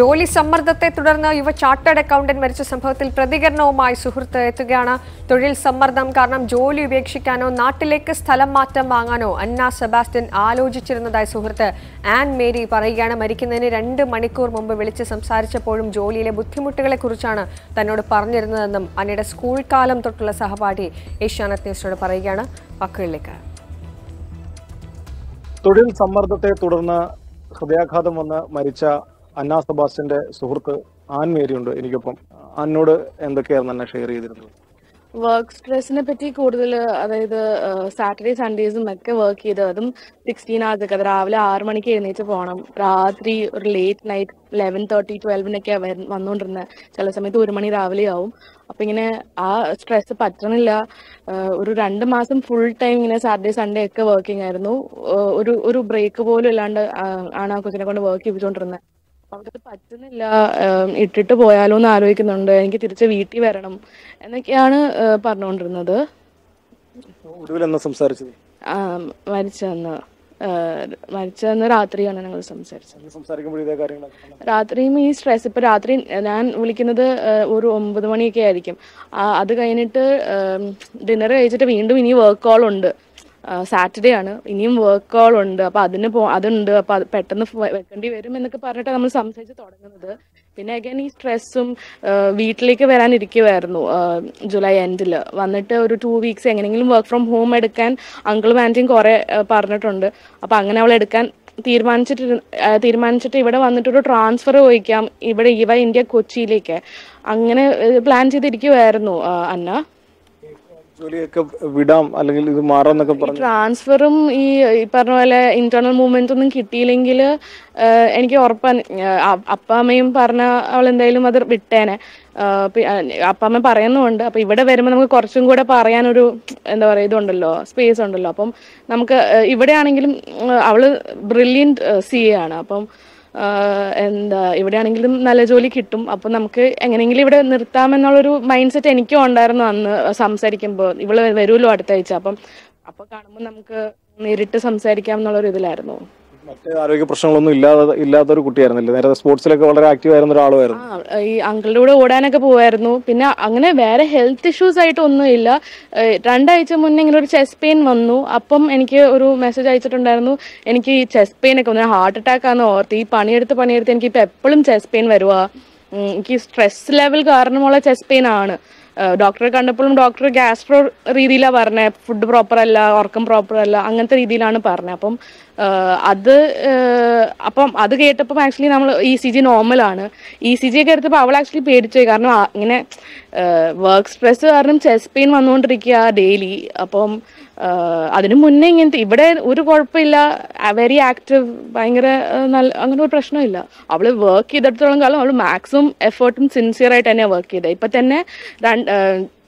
ജോലി സമ്മർദ്ദത്തെ തുടർന്ന് യുവ ചാർട്ടേഡ് അക്കൗണ്ടന്റ് മരിച്ച സംഭവത്തിൽ പ്രതികരണവുമായി സുഹൃത്ത് എത്തുകയാണ്. തൊഴിൽ സമ്മർദ്ദം കാരണം ജോലി ഉപേക്ഷിക്കാനോ നാട്ടിലേക്ക് സ്ഥലം മാറ്റം വാങ്ങാനോ അന്ന സെബാസ്റ്റ്യൻ ആലോചിച്ചിരുന്നതായി സുഹൃത്ത് ആൻ മേരി പറയുകയാണ്. മരിക്കുന്നതിന് രണ്ട് മണിക്കൂർ മുമ്പ് വിളിച്ച് സംസാരിച്ചപ്പോഴും ജോലിയിലെ ബുദ്ധിമുട്ടുകളെക്കുറിച്ചാണ് തന്നോട് പറഞ്ഞിരുന്നതെന്നും അന്നയുടെ സ്കൂൾ കാലം തൊട്ടുള്ള സഹപാഠി ഏഷ്യാനെറ്റ് ന്യൂസിനോട് പറയുകയാണ്. വാക്കുകളിലേക്ക്. തൊഴിൽ സമ്മർദ്ദത്തെ തുടർന്ന് ഹൃദയാഘാതം വന്ന് മരിച്ച അന്ന സെബാസ്റ്റ്യന്റെ സുഹൃത്ത് ആൻ മേരിയുണ്ട് എനിക്കൊപ്പം. അന്നോട് എന്തൊക്കെയായിരുന്നു എന്നെ ഷെയർ ചെയ്തിരുന്നത്? വർക്ക് സ്ട്രെസ്സിനെ പറ്റി കൂടുതൽ അതായത് സാറ്റർഡേ സൺഡേസും ഒക്കെ വർക്ക് ചെയ്ത് അതും സിക്സ്റ്റീൻ hours ഒക്കെ. രാവിലെ ആറ് മണിക്ക് എഴുന്നേറ്റ് പോകണം രാത്രി ഒരു ലേറ്റ് നൈറ്റ് ലെവൻ തേർട്ടി ട്വൽവിനൊക്കെ വന്നുകൊണ്ടിരുന്നത് ചില സമയത്ത് ഒരു മണി രാവിലെ ആവും. അപ്പൊ ഇങ്ങനെ ആ സ്ട്രെസ് പറ്റണില്ല. ഒരു രണ്ട് മാസം ഫുൾ ടൈം ഇങ്ങനെ സാറ്റർഡേ സൺഡേ ഒക്കെ വർക്കിംഗ് ആയിരുന്നു. ഒരു ഒരു ബ്രേക്ക് പോലും ഇല്ലാണ്ട് ആണ് ആ കൊച്ചിനെ കൊണ്ട് വർക്ക് ചെയ്യിച്ചുകൊണ്ടിരുന്നത് അവർക്കത് പറ്റുന്നില്ല ഇട്ടിട്ട് പോയാലോ എന്ന് ആലോചിക്കുന്നുണ്ട്. എനിക്ക് തിരിച്ച് വീട്ടിൽ വരണം എന്നൊക്കെയാണ് പറഞ്ഞുകൊണ്ടിരുന്നത്. മരിച്ചെന്ന് മരിച്ചന്ന് രാത്രിയാണ് ഞങ്ങൾ സംസാരിച്ചത്. രാത്രിയും ഈ സ്ട്രെസ് ഇപ്പൊ രാത്രി ഞാൻ വിളിക്കുന്നത് ഒരു ഒമ്പത് മണിയൊക്കെ ആയിരിക്കും. അത് കഴിഞ്ഞിട്ട് ഡിന്നർ കഴിച്ചിട്ട് വീണ്ടും ഇനി വർക്ക് കോൾ ഉണ്ട്. സാറ്റർഡേ ആണ്. ഇനിയും വർക്ക് കോൾ ഉണ്ട്. അപ്പൊ അതിന് പോ അതുണ്ട്. അപ്പൊ അത് പെട്ടെന്ന് വെക്കേണ്ടി വരും എന്നൊക്കെ പറഞ്ഞിട്ട് നമ്മൾ സംസാരിച്ച് തുടങ്ങുന്നത്. പിന്നെ അഗൈൻ ഈ സ്ട്രെസ്സും വീട്ടിലേക്ക് വരാനിരിക്കുമായിരുന്നു ജൂലൈ എൻഡിൽ വന്നിട്ട് ഒരു ടു വീക്സ് എങ്ങനെയെങ്കിലും വർക്ക് ഫ്രം ഹോം എടുക്കാൻ അങ്കിളും ആന്റിയും കുറെ പറഞ്ഞിട്ടുണ്ട്. അപ്പൊ അങ്ങനെ അവൾ എടുക്കാൻ തീരുമാനിച്ചിട്ട് തീരുമാനിച്ചിട്ട് ഇവിടെ വന്നിട്ട് ഒരു ട്രാൻസ്ഫർ ചോദിക്കാം. ഇവിടെ ഇവ ഇന്ത്യ കൊച്ചിയിലേക്ക്. അങ്ങനെ പ്ലാൻ ചെയ്തിരിക്കുമായിരുന്നു അന്ന. ജോലിയൊക്കെ വിടാം അല്ലെങ്കിൽ ഇത് മാറാന്നൊക്കെ പറഞ്ഞു. ട്രാൻസ്ഫറും ഈ പറഞ്ഞ പോലെ ഇന്റേണൽ മൂവ്മെന്റ് ഒന്നും കിട്ടിയില്ലെങ്കിൽ എനിക്ക് ഉറപ്പാണ് അപ്പാമ്മയും പറഞ്ഞ അവൾ എന്തായാലും അത് വിട്ടേനെ. അപ്പ അമ്മ അപ്പാമ്മ പറയുന്നുണ്ട് അപ്പൊ ഇവിടെ വരുമ്പോൾ നമുക്ക് കുറച്ചും കൂടെ പറയാനൊരു എന്താ പറയുക ഇതുണ്ടല്ലോ സ്പേസ് ഉണ്ടല്ലോ. അപ്പം നമുക്ക് ഇവിടെ ആണെങ്കിലും അവൾ ബ്രില്യന്റ് സി എ ആണ്. അപ്പം എന്താ ഇവിടെയാണെങ്കിലും നല്ല ജോലി കിട്ടും. അപ്പം നമുക്ക് എങ്ങനെയെങ്കിലും ഇവിടെ നിർത്താമെന്നുള്ളൊരു മൈൻഡ് സെറ്റ് എനിക്കും ഉണ്ടായിരുന്നു അന്ന് സംസാരിക്കുമ്പോൾ ഇവൾ വരുമല്ലോ അടുത്ത ആഴ്ച. അപ്പം അപ്പൊ കാണുമ്പോൾ നമുക്ക് നേരിട്ട് സംസാരിക്കാം എന്നുള്ളൊരു ഇതിലായിരുന്നു മറ്റേ ആരോഗ്യ പ്രശ്നങ്ങളൊന്നും ഇല്ലാതെ ഇല്ലാത്തൊരു കുട്ടിയായിരുന്നില്ല? നേരത്തെ സ്പോർട്സിലൊക്കെ വളരെ ആക്റ്റീവ് ആയിരുന്ന ഒരാളുമായിരുന്നു. ഈ അങ്കിളുടെ കൂടെ ഓടാനൊക്കെ പോവായിരുന്നു. പിന്നെ അങ്ങനെ വേറെ ഹെൽത്ത് ഇഷ്യൂസ് ആയിട്ട് ഒന്നുമില്ല രണ്ടാഴ്ച മുന്നേ ഇങ്ങനെ ഒരു ചെസ്റ്റ് പെയിൻ വന്നു. അപ്പം എനിക്ക് ഒരു മെസ്സേജ് അയച്ചിട്ടുണ്ടായിരുന്നു. എനിക്ക് ഈ ചെസ്റ്റ് പെയിൻ ഒക്കെ വന്നു ഹാർട്ട് അറ്റാക്ക് ആണെന്ന് ഓർത്ത് ഈ പണിയെടുത്ത് പണിയെടുത്ത് എനിക്ക് ഇപ്പം എപ്പോഴും ചെസ്റ്റ് പെയിൻ വരുക എനിക്ക് സ്ട്രെസ് ലെവൽ കാരണമുള്ള ചെസ്റ്റ് പെയിൻ ആണ്. ഡോക്ടറെ കണ്ടപ്പോഴും ഡോക്ടർ ഗ്യാസ്ട്രോ രീതിയിലാണ് പറഞ്ഞത് ഫുഡ് പ്രോപ്പർ അല്ല ഉറക്കം പ്രോപ്പർ അല്ല അങ്ങനത്തെ രീതിയിലാണ് പറഞ്ഞത് അപ്പം അത് അപ്പം അത് കേട്ടപ്പം ആക്ച്വലി നമ്മൾ ഇ സി ജി നോർമലാണ് ഇ സി ജി ഒക്കെ എടുത്തപ്പോൾ അവൾ ആക്ച്വലി പേടിച്ചു കാരണം ഇങ്ങനെ വർക്ക് സ്ട്രെസ് കാരണം ചെസ്റ്റ് പെയിൻ വന്നുകൊണ്ടിരിക്കുക ഡെയിലി അപ്പം അതിനു മുന്നേ ഇങ്ങനത്തെ ഇവിടെ ഒരു കുഴപ്പമില്ല. വെരി ആക്റ്റീവ് ഭയങ്കര നല്ല അങ്ങനെ ഒരു പ്രശ്നമില്ല. അവൾ വർക്ക് ചെയ്തിടത്തോളം കാലം അവൾ മാക്സിമം എഫേർട്ടും സിൻസിയർ ആയിട്ട് തന്നെയാണ് വർക്ക് ചെയ്തത് ഇപ്പൊ തന്നെ രണ്ട്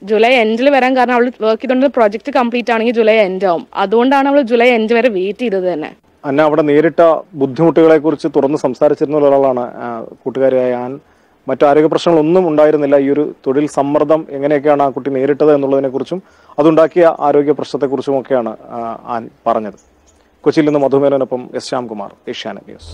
ജൂലൈ എൻഡിൽ വരാൻ കാരണം അവൾ വർക്ക് ചെയ്തുകൊണ്ട് പ്രോജക്റ്റ് കംപ്ലീറ്റ് ആണെങ്കിൽ ജൂലൈ എൻഡ് ആവും. അതുകൊണ്ടാണ് അവൾ ജൂലൈ എൻഡ് വരെ വെയിറ്റ് ചെയ്തത് തന്നെ. അന്ന അവിടെ നേരിട്ട ബുദ്ധിമുട്ടുകളെ കുറിച്ച് തുറന്ന് സംസാരിച്ചിരുന്ന ഒരാളാണ് കൂട്ടുകാരിയായ ആൻ. മറ്റു ആരോഗ്യ പ്രശ്നങ്ങളൊന്നും ഉണ്ടായിരുന്നില്ല. ഈ ഒരു തൊഴിൽ സമ്മർദ്ദം എങ്ങനെയൊക്കെയാണ് ആ കുട്ടി നേരിട്ടത് എന്നുള്ളതിനെ കുറിച്ചും അതുണ്ടാക്കിയ ആരോഗ്യ പ്രശ്നത്തെക്കുറിച്ചും ഒക്കെയാണ് ആൻ പറഞ്ഞത്. കൊച്ചിയിൽ നിന്ന് മധുമേനോനൊപ്പം എസ് ശ്യാംകുമാർ ഏഷ്യാനെറ്റ് ന്യൂസ്.